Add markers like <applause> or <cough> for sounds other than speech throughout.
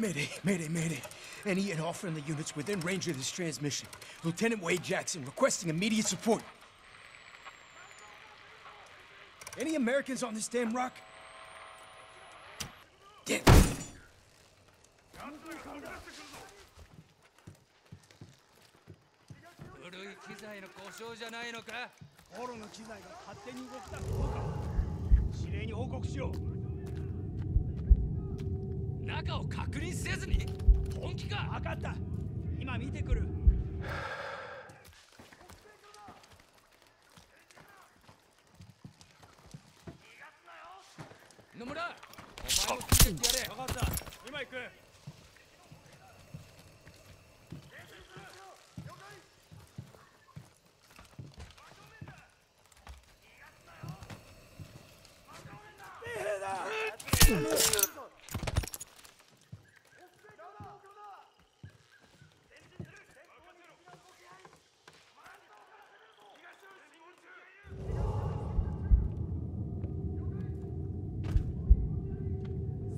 Mayday, mayday, mayday. Any and all friendly units within range of this transmission. Lieutenant Wade Jackson requesting immediate support. Any Americans on this damn rock? Damn. 中を確認せずに。本気か？分かった。今見てくる野村お前もついてってやれ分かった今行く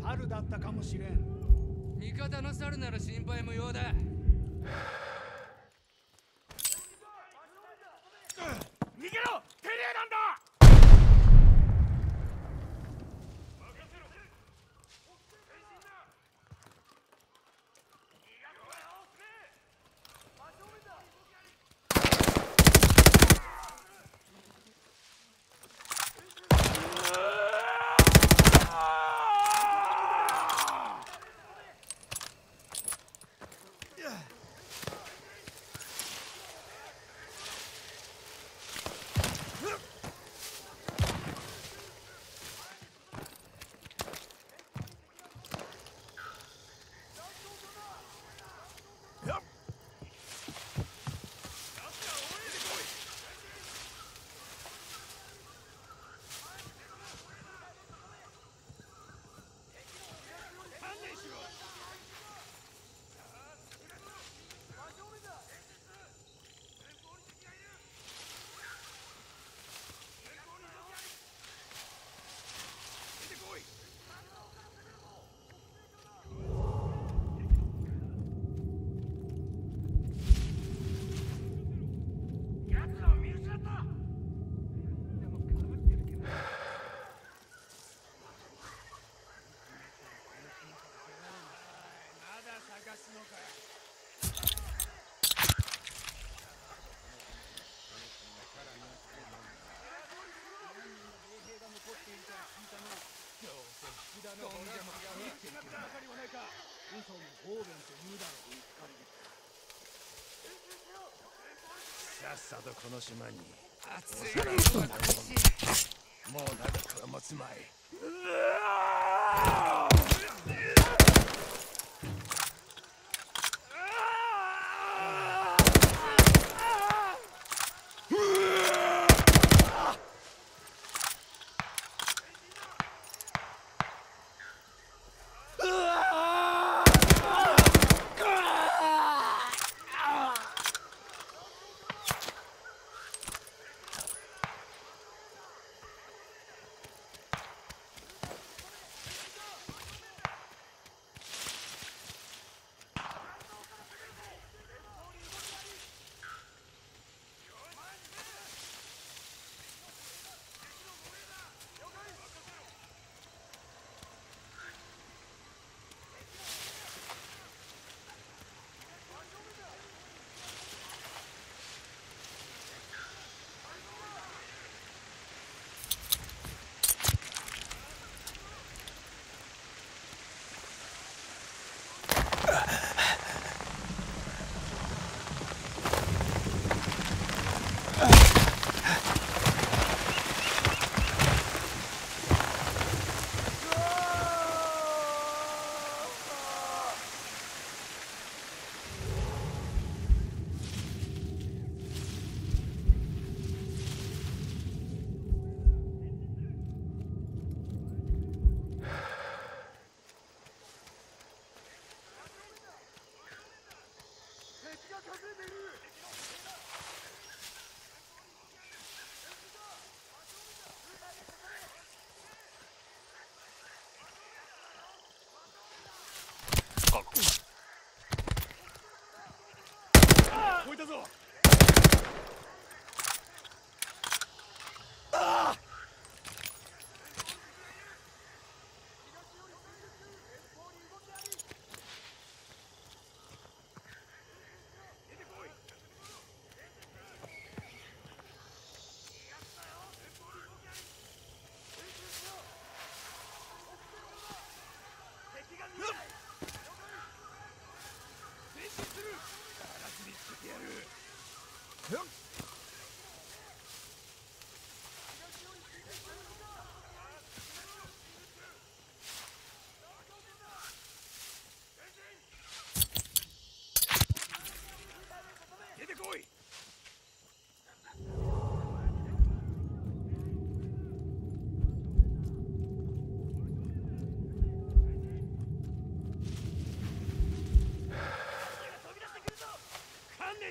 猿だったかもしれん。味方の猿なら心配無用だ <laughs> 見たかりないか嘘も方便と言う。だろうさっさとこの島に。熱いこいたぞ。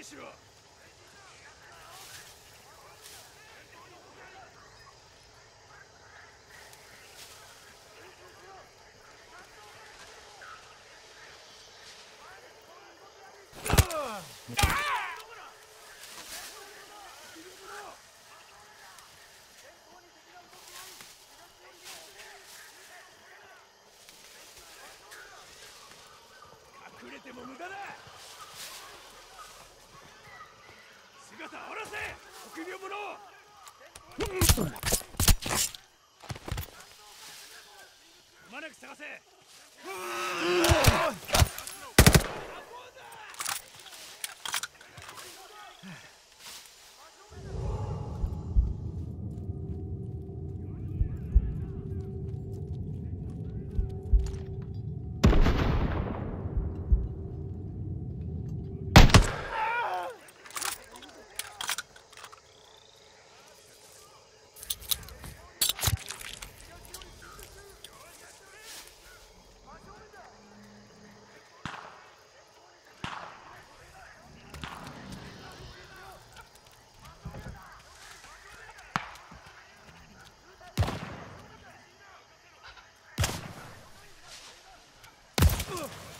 しろ。敵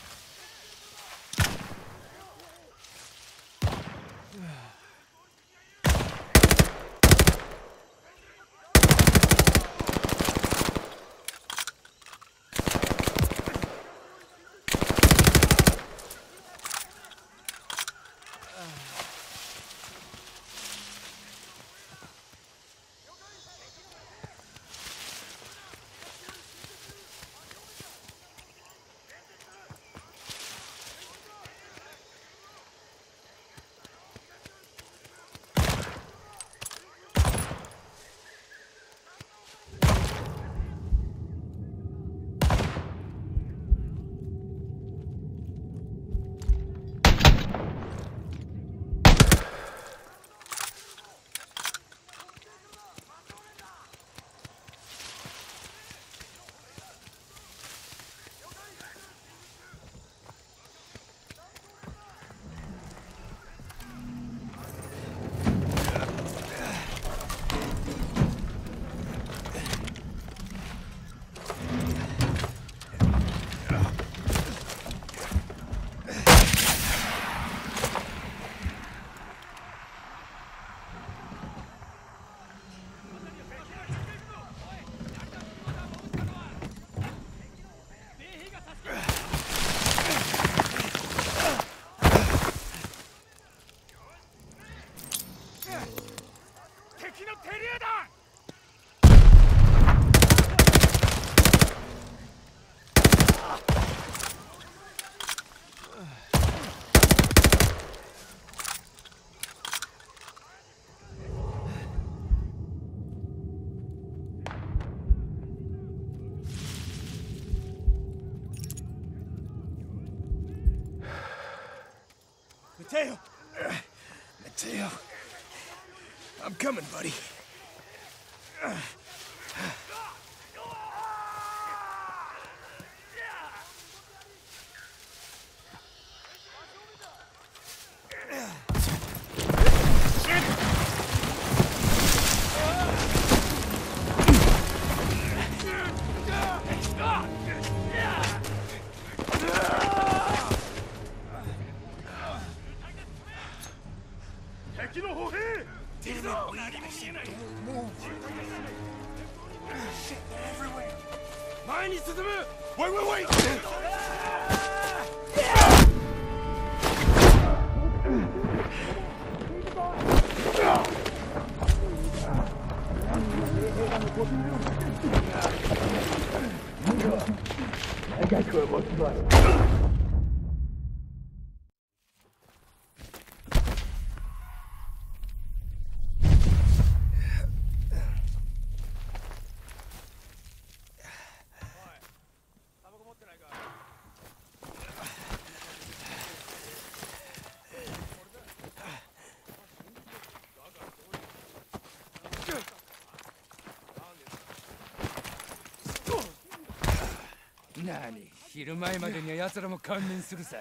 何？昼前までには奴らも観念するさ。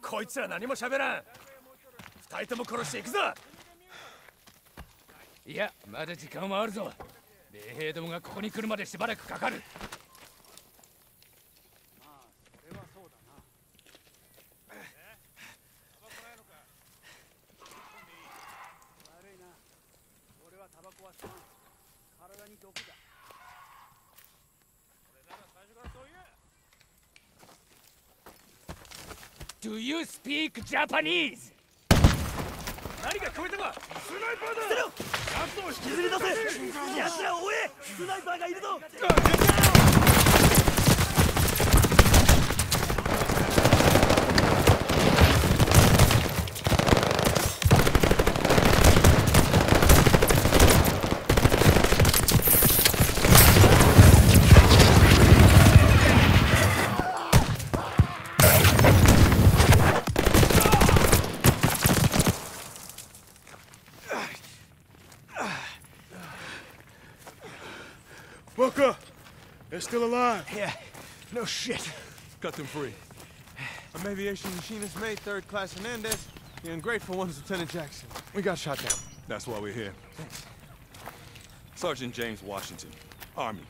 こいつら何も喋らん。二人とも殺していくぞ。いやまだ時間はあるぞ。米兵どもがここに来るまでしばらくかかるそれはそうだな悪いな俺はタバコは吸わん体に毒だ俺なら最初からそう言え Do you speak Japanese? 何が聞こえたか？スナイパーだ。奴を引きずり出せ。奴らを追え。スナイパーがいるぞ「still alive. Yeah, no shit. Cut them free. I'm aviation machinist mate, third class Hernandez. The ungrateful one's Lieutenant Jackson. We got shot down. That's why we're here. Thanks. Sergeant James Washington, Army,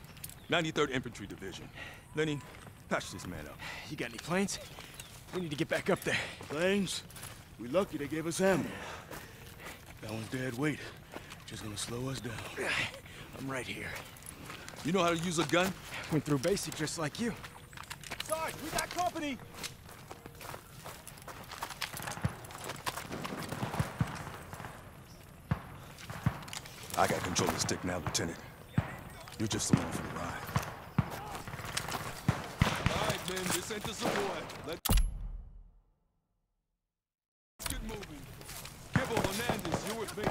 93rd Infantry Division. Lenny, patch this man up. You got any planes? We need to get back up there. Planes? We lucky they gave us ammo. That one's dead weight. Just gonna slow us down. I'm right here. You know how to use a gun? Went through basic just like you. Sarge, we got company! I got control of the stick now, Lieutenant. You're just along for the ride. All right, men, this ain't the Savoy. Let's get moving. Kibble, Hernandez, you with me.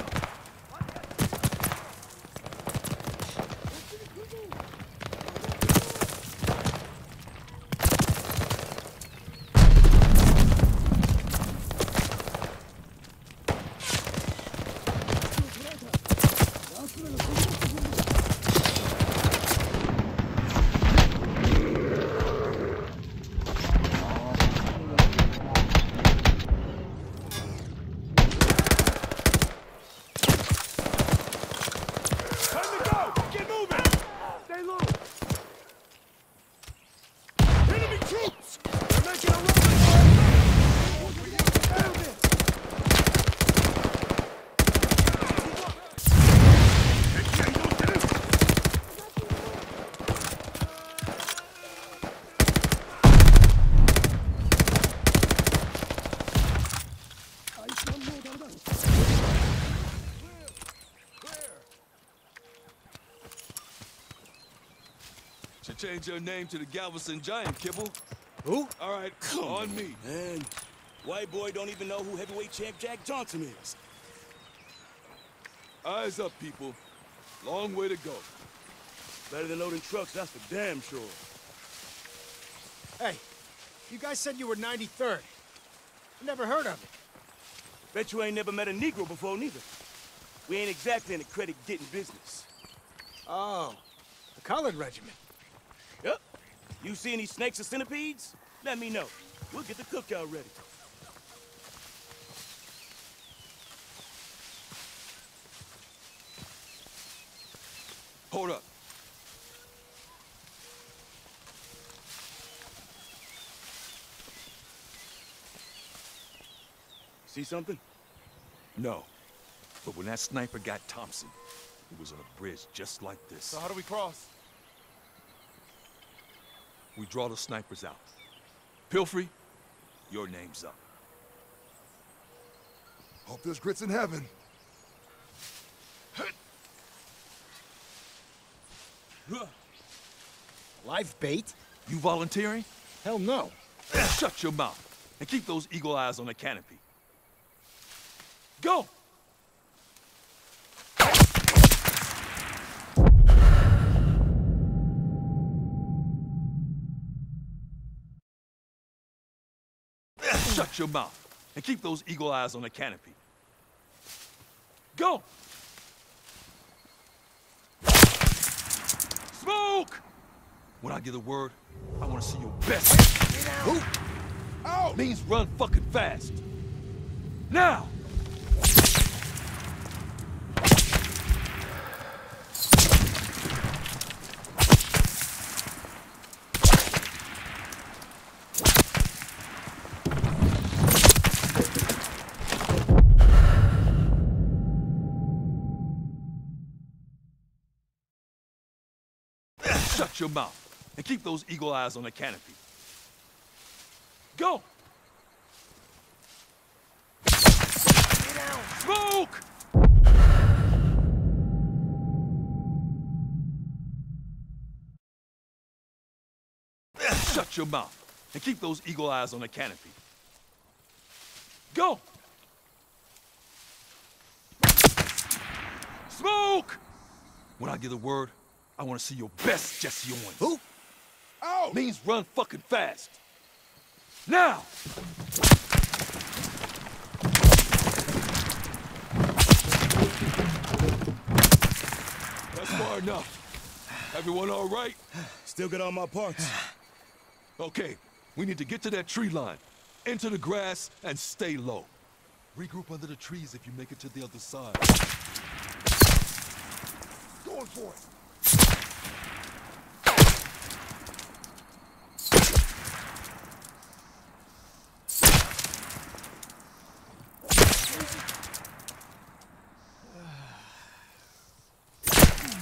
Time to go! Get moving! Stay low! Enemy troops! They're making a run! Should change your name to the Galveston Giant, Kibble. Who? All right, on me. Man, white boy don't even know who heavyweight champ Jack Johnson is. Eyes up, people. Long way to go. Better than loading trucks, that's for damn sure. Hey, you guys said you were 93rd. Never heard of it. Bet you ain't never met a Negro before, neither. We ain't exactly in the credit-getting business. Oh, the colored regiment. Yep. You see any snakes or centipedes? Let me know. We'll get the cookout ready. Hold up. See something? No. But when that sniper got Thompson, he was on a bridge just like this. So how do we cross? We draw the snipers out. Pelfrey, your name's up. Hope there's grits in heaven. Live bait? You volunteering? Hell no. Shut your mouth and keep those eagle eyes on the canopy. Go! Shut your mouth and keep those eagle eyes on the canopy. Go! Smoke! When I give the word, I want to see your best. Who? Out! Means run fucking fast. Now! Shut your mouth and keep those eagle eyes on the canopy. Go! Smoke! Shut your mouth and keep those eagle eyes on the canopy. Go! Smoke! When I give the word, I want to see your best, Jesse Owens. Who? Oh! Means run fucking fast. Now! That's far enough. Everyone all right? Still got all my parts. <sighs> Okay, we need to get to that tree line, into the grass, and stay low. Regroup under the trees if you make it to the other side. Going for it.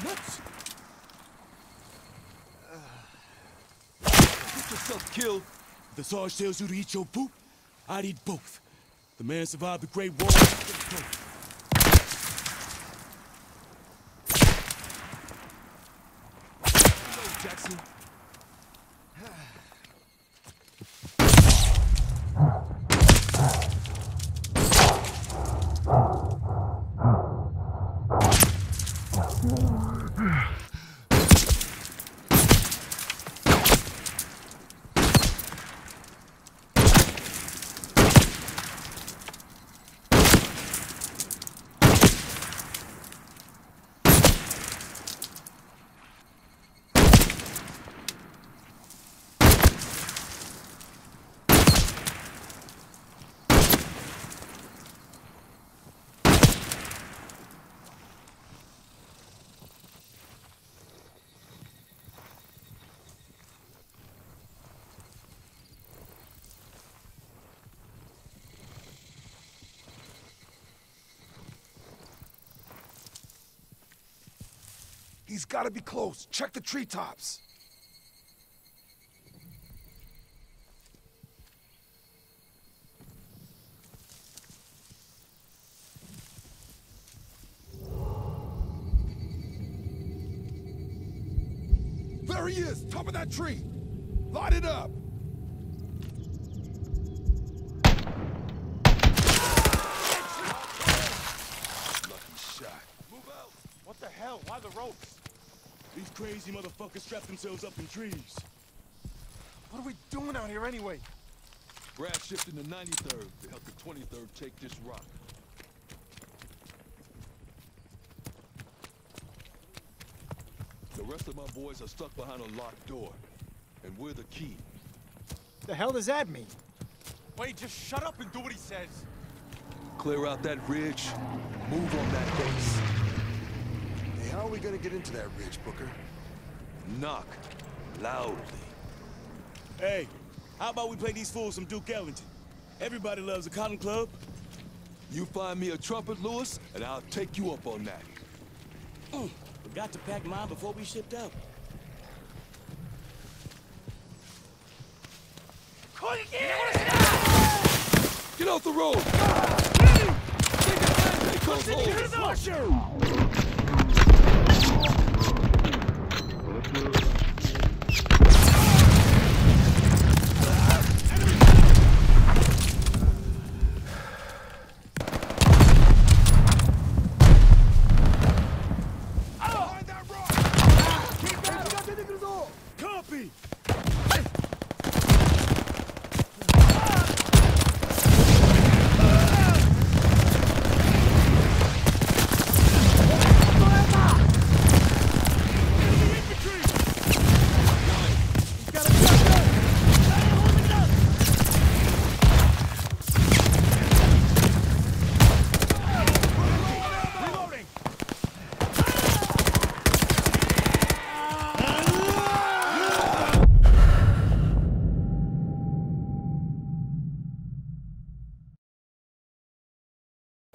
Nuts! Get yourself killed. The Sarge tells you to eat your poop, I'd eat both. The man survived the Great War. Hello, Jackson. He's gotta be close. Check the treetops. There he is, top of that tree. Light it up. What the hell? Why the ropes? These crazy motherfuckers strap themselves up in trees. What are we doing out here anyway? Brad shifting to 93rd to help the 23rd take this rock. The rest of my boys are stuck behind a locked door, and we're the key. The hell does that mean? Wait, just shut up and do what he says. Clear out that ridge, move on that base. Hey, how are we gonna get into that ridge, Booker? Knock loudly. Hey, how about we play these fools some Duke Ellington? Everybody loves a cotton club. You find me a trumpet, Lewis, and I'll take you up on that. Mm, forgot to pack mine before we shipped out. Get off the road! Take those holes! Copy!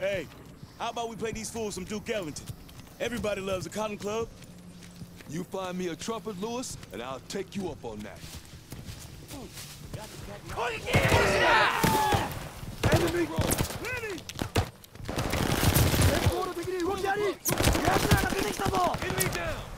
Hey, how about we play these fools some Duke Ellington? Everybody loves the Cotton Club. You find me a trumpet, Lewis, and I'll take you up on that. Enemy! Enemy down!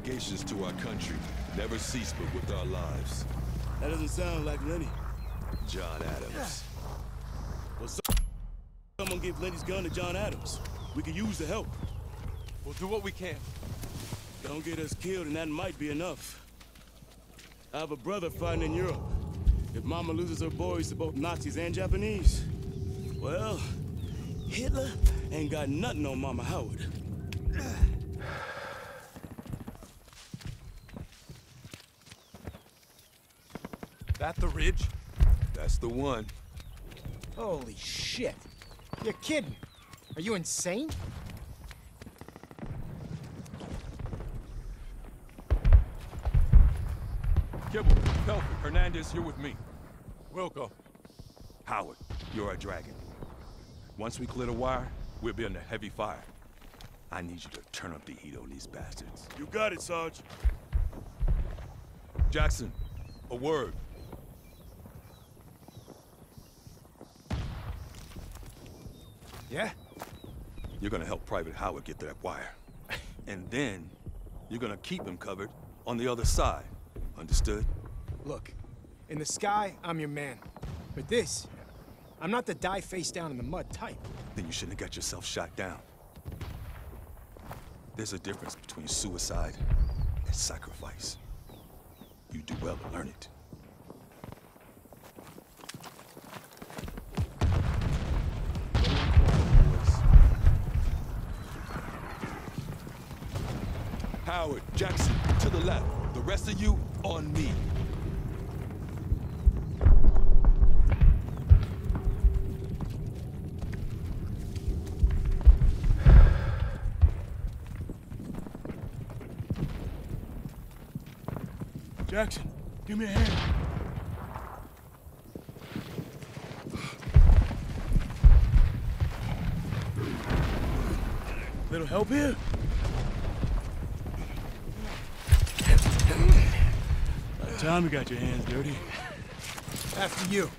Obligations to our country never cease but with our lives. That doesn't sound like Lenny. John Adams. Well, so someone give Lenny's gun to John Adams. We can use the help. We'll do what we can. Don't get us killed, and that might be enough. I have a brother fighting in Europe. If Mama loses her boys to both Nazis and Japanese, well, Hitler ain't got nothing on Mama Howard. That the ridge? That's the one. Holy shit. You're kidding. Are you insane? Kibble, Pelfrey, Hernandez, you're with me. We'll. Howard, you're a dragon. Once we clear the wire, we'll be under heavy fire. I need you to turn up the heat on these bastards. You got it, Sarge. Jackson, a word. Yeah? You're gonna help Private Howard get to that wire. and then, you're gonna keep him covered on the other side. Understood? Look, in the sky, I'm your man. But this, I'm not the die face down in the mud type. Then you shouldn't have got yourself shot down. There's a difference between suicide and sacrifice. You do well to learn it. Howard, Jackson, to the left. The rest of you, on me. Jackson, give me a hand. Little help here? Time you got your hands dirty. After you.